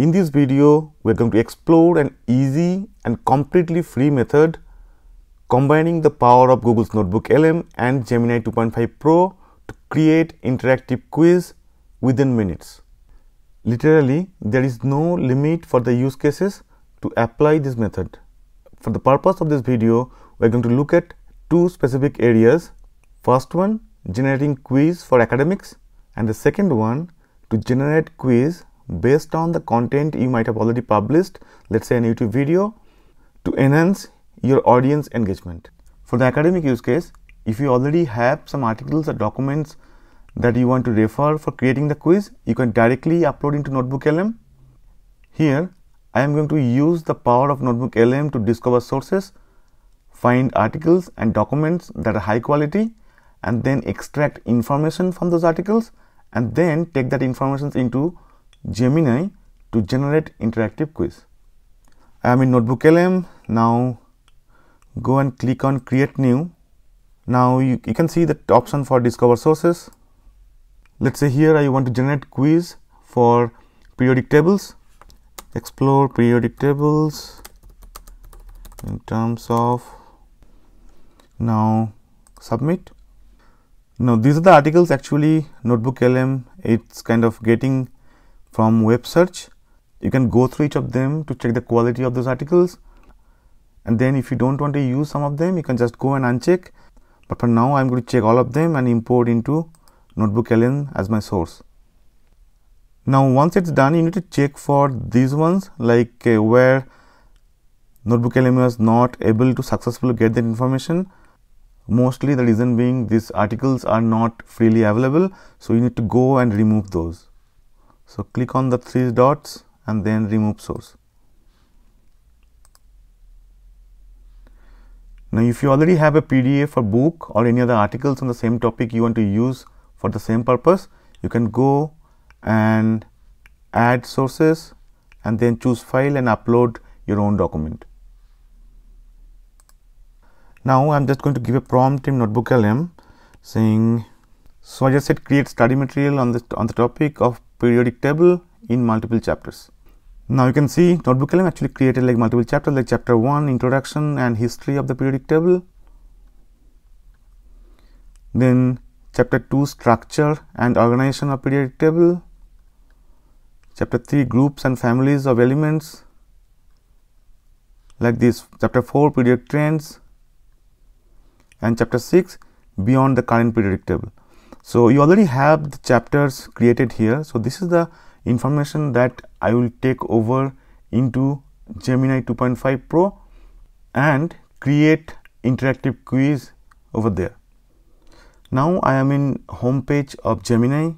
In this video, we are going to explore an easy and completely free method combining the power of Google's Notebook LM and Gemini 2.5 Pro to create interactive quiz within minutes. Literally, there is no limit for the use cases to apply this method. For the purpose of this video, we are going to look at two specific areas. First one, generating quiz for academics and the second one, to generate quiz based on the content you might have already published, let's say a YouTube video, to enhance your audience engagement. For the academic use case, if you already have some articles or documents that you want to refer for creating the quiz, you can directly upload into Notebook LM. Here, I am going to use the power of Notebook LM to discover sources, find articles and documents that are high quality, and then extract information from those articles, and then take that information into Gemini to generate interactive quiz. I am in Notebook LM. Now go and click on create new. Now you, you can see the option for discover sources. Let's say here I want to generate quiz for periodic tables. Explore periodic tables in terms of now submit. Now these are the articles actually Notebook LM it's kind of getting from web search you can go through each of them to check the quality of those articles and then if you don't want to use some of them you can just go and uncheck but for now I'm going to check all of them and import into notebook LM as my source. Now once it's done you need to check for these ones like uh, where notebook LM was not able to successfully get that information mostly the reason being these articles are not freely available so you need to go and remove those. So, click on the three dots and then remove source. Now, if you already have a PDF or book or any other articles on the same topic you want to use for the same purpose, you can go and add sources and then choose file and upload your own document. Now, I am just going to give a prompt in Notebook LM saying, so I just said create study material on the on the topic of periodic table in multiple chapters. Now you can see Notebook LM actually created like multiple chapters like chapter 1 introduction and history of the periodic table. Then chapter 2 structure and organization of periodic table. Chapter 3 groups and families of elements like this chapter 4 periodic trends and chapter 6 beyond the current periodic table. So, you already have the chapters created here. So, this is the information that I will take over into Gemini 2.5 Pro and create interactive quiz over there. Now, I am in home page of Gemini.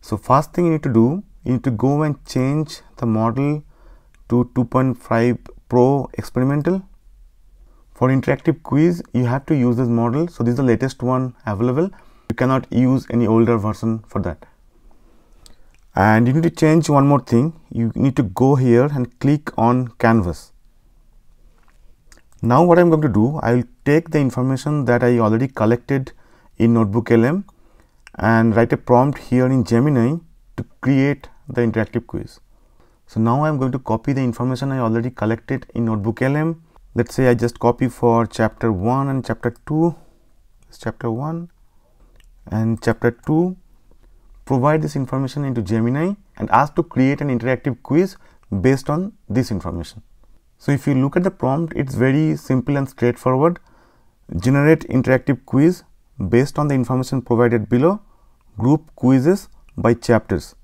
So, first thing you need to do, you need to go and change the model to 2.5 Pro experimental. For interactive quiz, you have to use this model. So, this is the latest one available you cannot use any older version for that. And you need to change one more thing. You need to go here and click on canvas. Now what i'm going to do i will take the information that i already collected in notebook lm and write a prompt here in gemini to create the interactive quiz. So now i'm going to copy the information i already collected in notebook lm let's say i just copy for chapter 1 and chapter 2 chapter 1 and chapter 2 provide this information into Gemini and ask to create an interactive quiz based on this information. So, if you look at the prompt it is very simple and straightforward generate interactive quiz based on the information provided below group quizzes by chapters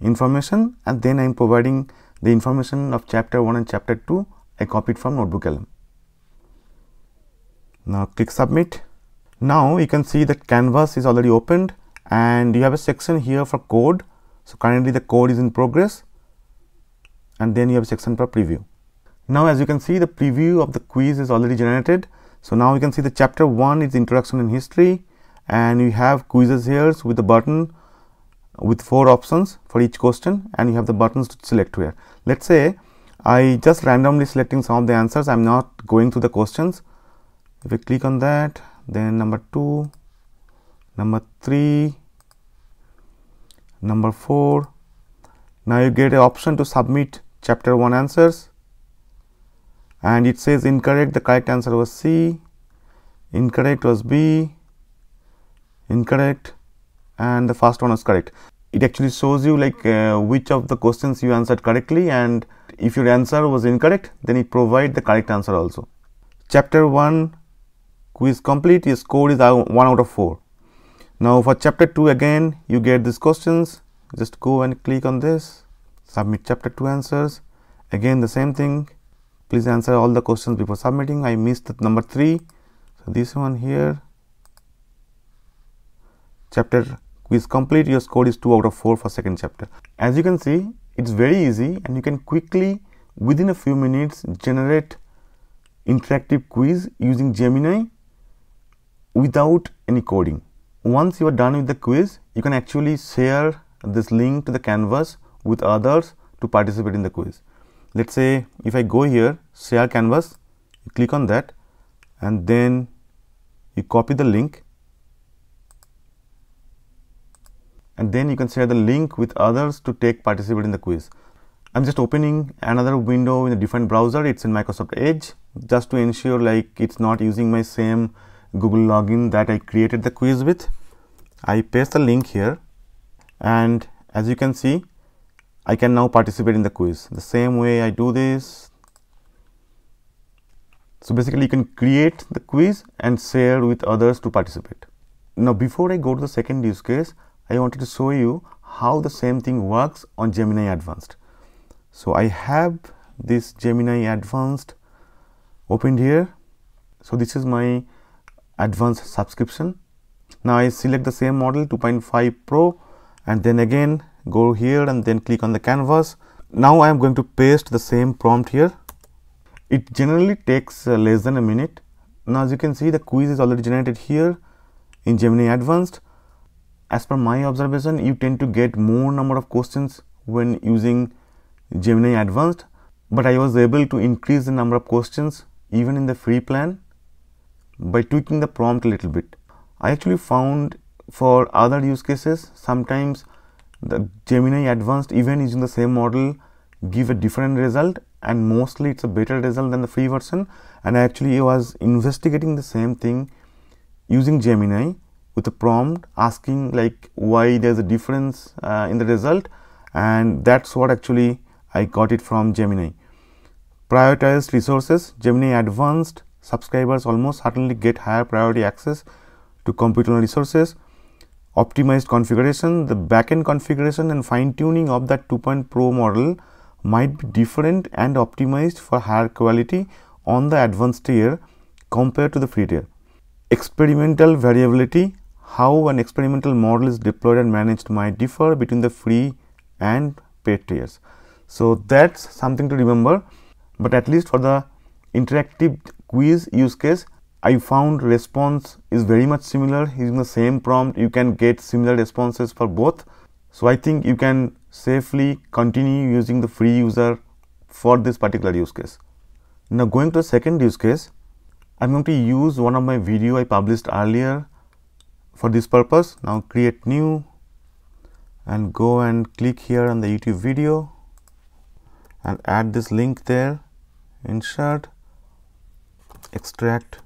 information and then I am providing the information of chapter 1 and chapter 2 I copied from notebook LM. Now click submit now you can see that canvas is already opened and you have a section here for code. So, currently the code is in progress and then you have a section for preview. Now, as you can see the preview of the quiz is already generated. So, now you can see the chapter 1 is introduction in history and you have quizzes here with the button with four options for each question and you have the buttons to select here. Let us say I just randomly selecting some of the answers I am not going through the questions. If I click on that then number 2 number 3 number 4 now you get an option to submit chapter 1 answers. And it says incorrect. The correct answer was C. Incorrect was B. Incorrect. And the first one was correct. It actually shows you like uh, which of the questions you answered correctly. And if your answer was incorrect then it provide the correct answer also. Chapter 1 quiz complete your score is 1 out of 4 now for chapter 2 again you get these questions. Just go and click on this. Submit chapter 2 answers. Again the same thing. Please answer all the questions before submitting. I missed the number 3 so this one here. Chapter quiz complete your score is 2 out of 4 for second chapter. As you can see it's very easy and you can quickly within a few minutes generate interactive quiz using gemini without any coding. Once you are done with the quiz you can actually share this link to the canvas with others to participate in the quiz. Let's say if I go here share canvas you click on that and then you copy the link. And then you can share the link with others to take participate in the quiz. I'm just opening another window in a different browser. It's in Microsoft Edge just to ensure like it's not using my same Google login that I created the quiz with. I paste the link here and as you can see I can now participate in the quiz. The same way I do this. So, basically you can create the quiz and share with others to participate. Now, before I go to the second use case, I wanted to show you how the same thing works on Gemini Advanced. So, I have this Gemini Advanced opened here. So, this is my advanced subscription. Now, I select the same model 2.5 Pro and then again go here and then click on the canvas. Now, I am going to paste the same prompt here. It generally takes uh, less than a minute. Now, as you can see the quiz is already generated here in Gemini Advanced. As per my observation, you tend to get more number of questions when using Gemini Advanced, but I was able to increase the number of questions even in the free plan by tweaking the prompt a little bit. I actually found for other use cases sometimes the Gemini advanced even using the same model give a different result and mostly it's a better result than the free version and I actually was investigating the same thing using Gemini with a prompt asking like why there's a difference uh, in the result and that's what actually I got it from Gemini. Prioritized resources Gemini advanced subscribers almost certainly get higher priority access to computational resources optimized configuration, the backend configuration and fine tuning of that 2.0 Pro model might be different and optimized for higher quality on the advanced tier compared to the free tier. Experimental variability, how an experimental model is deployed and managed might differ between the free and paid tiers. So, that is something to remember, but at least for the interactive quiz use case, I found response is very much similar using the same prompt you can get similar responses for both. So, I think you can safely continue using the free user for this particular use case. Now, going to the second use case, I am going to use one of my video I published earlier for this purpose. Now, create new and go and click here on the YouTube video and add this link there, insert, extract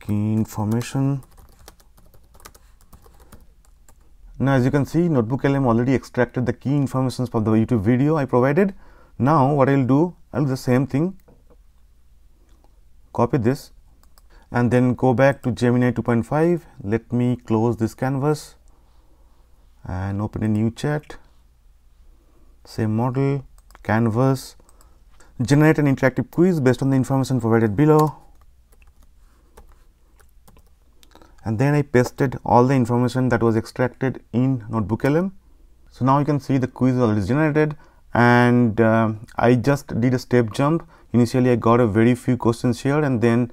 key information. Now, as you can see notebook LM already extracted the key informations from the YouTube video I provided. Now, what I will do I will do the same thing copy this and then go back to Gemini 2.5 let me close this canvas and open a new chat same model canvas generate an interactive quiz based on the information provided below. And then I pasted all the information that was extracted in notebook LM. So, now you can see the quiz already generated. And uh, I just did a step jump. Initially I got a very few questions here and then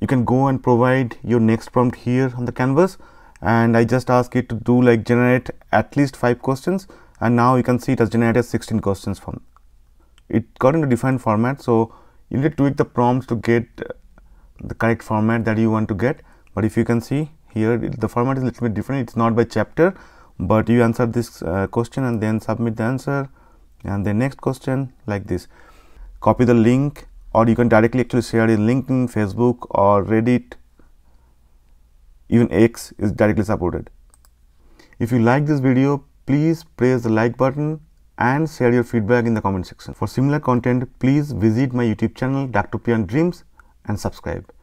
you can go and provide your next prompt here on the canvas. And I just ask it to do like generate at least 5 questions. And now you can see it has generated 16 questions from it got into different format. So, you need to tweak the prompts to get the correct format that you want to get. But if you can see here the format is a little bit different. It is not by chapter but you answer this uh, question and then submit the answer and the next question like this. Copy the link or you can directly actually share in linkedin facebook or reddit. Even x is directly supported. If you like this video please press the like button and share your feedback in the comment section for similar content please visit my youtube channel Ducktopian Dreams and subscribe